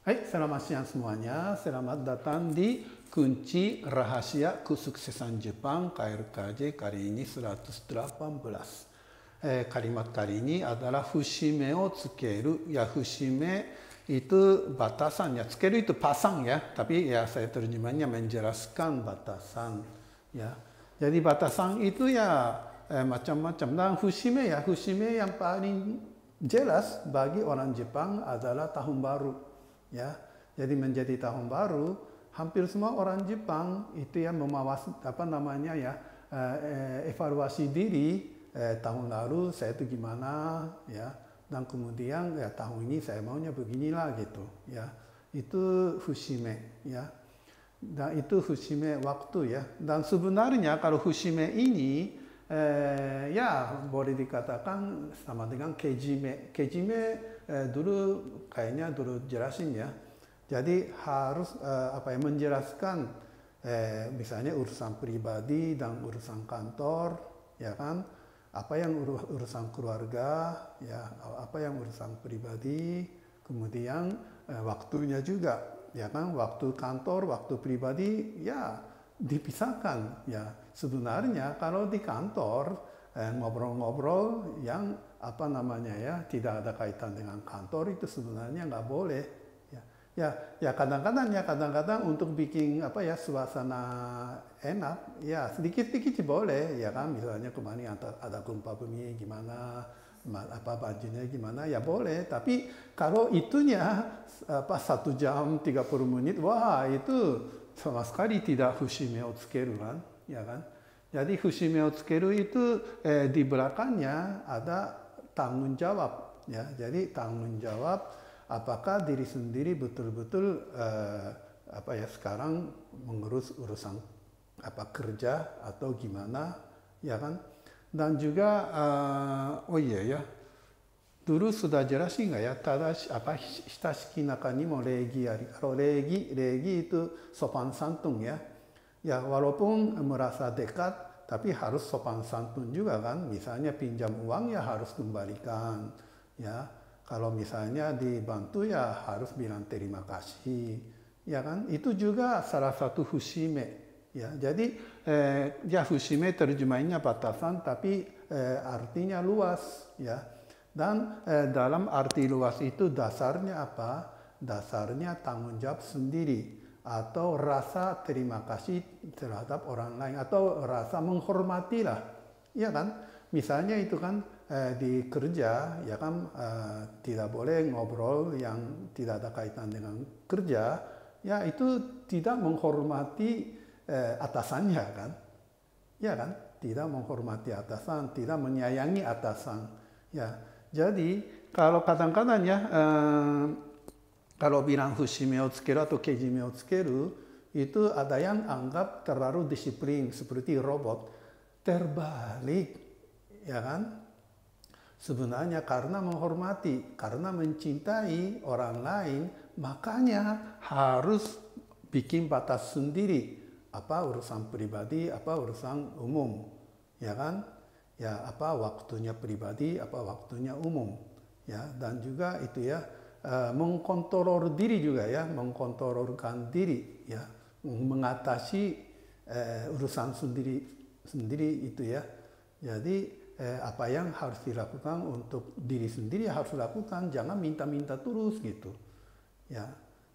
Hai, selamat siang semuanya. Selamat datang di Kunci Rahasia Kesuksesan Jepang KRKJ kali ini 118. Eh, kalimat kali ini adalah fushime o tsukeru. Ya, fushime itu batasan ya. Tsukeru itu pasang ya. Tapi ya saya terjemahnya menjelaskan batasan ya. Jadi batasan itu ya eh, macam-macam. Dan fushime ya, fushime yang paling jelas bagi orang Jepang adalah tahun baru ya jadi menjadi tahun baru hampir semua orang Jepang itu yang memawas apa namanya ya eh, evaluasi diri eh, tahun lalu saya itu gimana ya dan kemudian ya tahun ini saya maunya beginilah gitu ya. Itu fushime ya. Dan itu fushime waktu ya. Dan sebenarnya kalau fushime ini eh, ya boleh dikatakan sama dengan kejime kejime eh, dulu kayaknya dulu jelasin ya. Jadi harus eh, apa ya menjelaskan eh, misalnya urusan pribadi dan urusan kantor, ya kan? Apa yang ur urusan keluarga, ya apa yang urusan pribadi, kemudian eh, waktunya juga, ya kan? Waktu kantor, waktu pribadi, ya dipisahkan. Ya sebenarnya kalau di kantor eh, ngobrol-ngobrol eh, yang apa namanya ya tidak ada kaitan dengan kantor itu sebenarnya nggak boleh. Ya ya ya kadang-kadang ya kadang-kadang untuk bikin apa ya suasana enak ya sedikit-sedikit boleh. Ya kan misalnya kemarin ada, ada gempa bumi gimana apa bajunya gimana ya boleh. Tapi kalau itunya apa satu jam 30 menit wah itu sama sekali tidak fushime o tsukeru kan ya kan jadi fushime o tsukeru itu eh, di belakangnya ada tanggung jawab ya. Jadi tanggung jawab apakah diri sendiri betul-betul uh, apa ya sekarang mengurus urusan apa kerja atau gimana ya kan? Dan juga uh, oh iya ya dulu sudah jelas nggak ya tadashi apa hitashiki naka ni mo regi ari kalau regi regi itu sopan santun ya ya walaupun merasa dekat tapi harus sopan santun juga kan. Misalnya pinjam uang ya harus kembalikan. Ya, kalau misalnya dibantu ya harus bilang terima kasih. Ya kan, itu juga salah satu fushime. Ya, jadi eh, ya fushime terjemahnya batasan tapi eh, artinya luas. Ya, dan eh, dalam arti luas itu dasarnya apa? Dasarnya tanggung jawab sendiri atau rasa terima kasih terhadap orang lain atau rasa menghormati lah ya kan? Misalnya itu kan eh, di kerja ya kan eh, tidak boleh ngobrol yang tidak ada kaitan dengan kerja ya itu tidak menghormati eh, atasannya kan? Ya kan? Tidak menghormati atasan tidak menyayangi atasan ya jadi kalau kadang-kadang ya eh, kalau bilang fushime o tsukeru atau kejime o tsukeru, itu ada yang anggap terlalu disiplin seperti robot. Terbalik, ya kan? Sebenarnya karena menghormati, karena mencintai orang lain, makanya harus bikin batas sendiri. Apa urusan pribadi, apa urusan umum, ya kan? Ya apa waktunya pribadi, apa waktunya umum, ya dan juga itu ya uh, mengkontrol diri juga ya, mengkontrolkan diri ya, mengatasi uh, urusan sendiri sendiri itu ya. Jadi uh, apa yang harus dilakukan untuk diri sendiri harus dilakukan, jangan minta-minta terus gitu. Ya,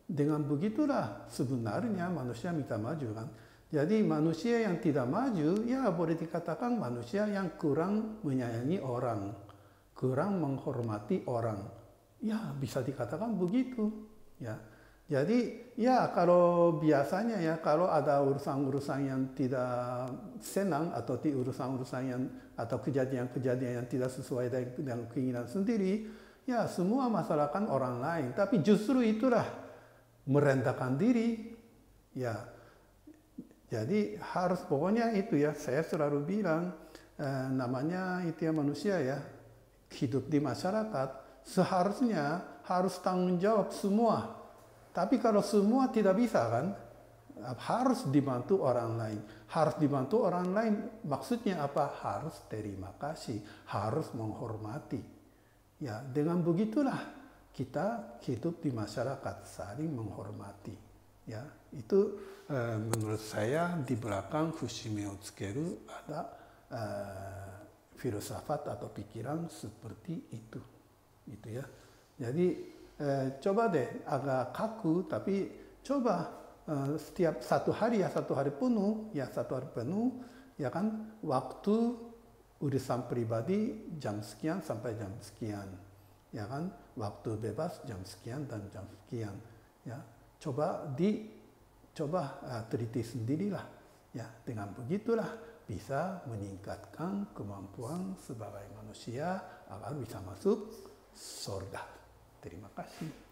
dengan begitulah sebenarnya manusia minta maju kan. Jadi manusia yang tidak maju ya boleh dikatakan manusia yang kurang menyayangi orang, kurang menghormati orang Ya bisa dikatakan begitu. Ya. Jadi ya kalau biasanya ya kalau ada urusan-urusan yang tidak senang atau urusan-urusan yang atau kejadian-kejadian yang tidak sesuai dengan keinginan sendiri, ya semua masalah kan orang lain. Tapi justru itulah merendahkan diri. Ya, jadi harus pokoknya itu ya saya selalu bilang eh, namanya itu ya manusia ya hidup di masyarakat seharusnya harus tanggung jawab semua. Tapi kalau semua tidak bisa kan, harus dibantu orang lain. Harus dibantu orang lain maksudnya apa? Harus terima kasih, harus menghormati. Ya, dengan begitulah kita hidup di masyarakat saling menghormati ya itu uh, menurut saya di belakang Fushime Otsukeru ada uh, filsafat atau pikiran seperti itu itu ya. Jadi uh, coba deh agak kaku tapi coba uh, setiap satu hari ya satu hari penuh ya satu hari penuh ya kan waktu urusan pribadi jam sekian sampai jam sekian ya kan waktu bebas jam sekian dan jam sekian ya coba di coba uh, teliti sendirilah ya dengan begitulah bisa meningkatkan kemampuan sebagai manusia agar bisa masuk surga. Terima kasih.